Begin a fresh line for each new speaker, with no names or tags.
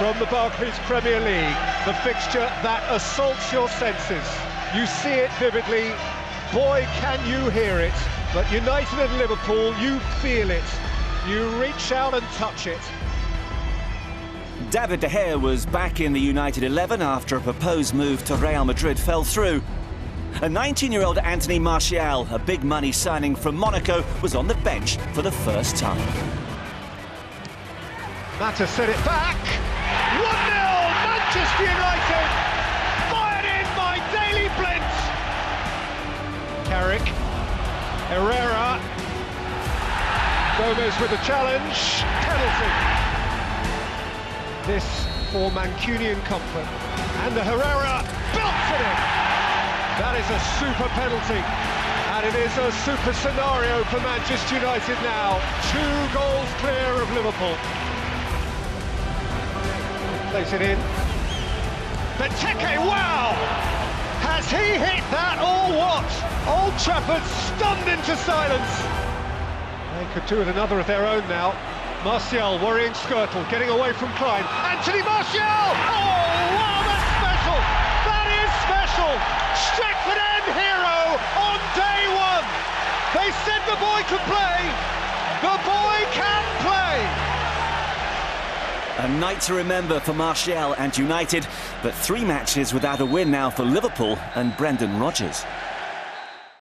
from the Barclays Premier League, the fixture that assaults your senses. You see it vividly, boy can you hear it, but United and Liverpool, you feel it. You reach out and touch it.
David De Gea was back in the United 11 after a proposed move to Real Madrid fell through. A 19-year-old Anthony Martial, a big money signing from Monaco, was on the bench for the first time.
Mata set it back. 1-0 Manchester United. Fired in by Daley Blind. Carrick. Herrera. Gomez with a challenge. Penalty. This for Mancunian comfort. And the Herrera belts it in. That is a super penalty. And it is a super scenario for Manchester United now. Two goals clear of Liverpool. Plays it in. Benteke, wow! Has he hit that or what? Old Trafford stunned into silence. They could do it another of their own now. Martial worrying Skrtel, getting away from Clyne. Anthony Martial! Oh, wow, that's special! That is special! Stretford End hero on day one! They said the boy could play!
A night to remember for Martial and United, but three matches without a win now for Liverpool and Brendan Rodgers.